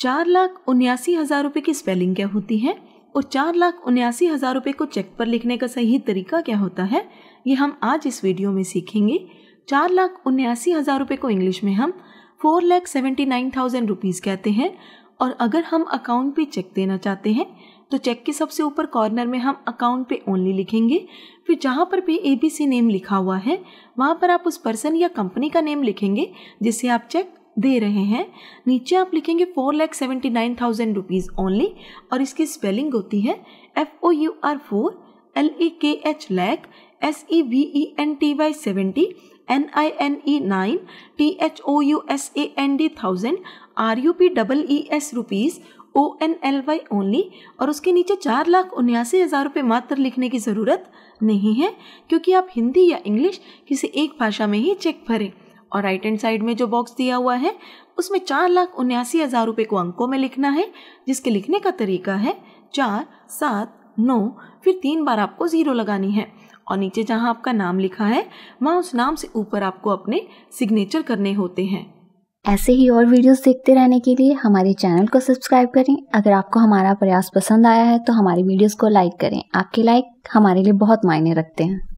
चार लाख उन्यासी हज़ार रुपए की स्पेलिंग क्या होती है? और चार लाख उन्यासी हज़ार रुपए को चेक पर लिखने का सही तरीका क्या होता है? ये हम आज इस वीडियो में सीखेंगे। चार लाख उन्यासी हज़ार रुपए को इंग्लिश में हम four lakh seventy nine thousand rupees कहते हैं। और अगर हम अकाउंट पे चेक देना चाहते हैं तो चेक के सबसे ऊपर कॉर्नर में हम अकाउंट पे ओनली लिखेंगे। फिर जहाँ पर भी ए बी सी नेम लिखा हुआ है, वहाँ पर आप उस पर्सन या कंपनी का नेम लिखेंगे जिससे आप चेक दे रहे हैं। नीचे आप लिखेंगे four lakh seventy nine thousand rupees only और इसकी स्पेलिंग होती है F O U R four L E K H lakh S E V E N T Y seventy N I N E nine T H O U S A N D thousand R U P double E S rupees O N L Y only और उसके नीचे चार लाख उन्यासी हज़ार रुपये मात्र लिखने की ज़रूरत नहीं है, क्योंकि आप हिंदी या इंग्लिश किसी एक भाषा में ही चेक भरें। और राइट हैंड साइड में जो बॉक्स दिया हुआ है, उसमें चार लाख उन्यासी हज़ार रुपये को अंकों में लिखना है, जिसके लिखने का तरीका है चार, सात, नौ, फिर तीन बार आपको ज़ीरो लगानी है। और नीचे जहाँ आपका नाम लिखा है, वहाँ उस नाम से ऊपर आपको अपने सिग्नेचर करने होते हैं। ऐसे ही और वीडियोस देखते रहने के लिए हमारे चैनल को सब्सक्राइब करें। अगर आपको हमारा प्रयास पसंद आया है तो हमारी वीडियोस को लाइक करें। आपके लाइक हमारे लिए बहुत मायने रखते हैं।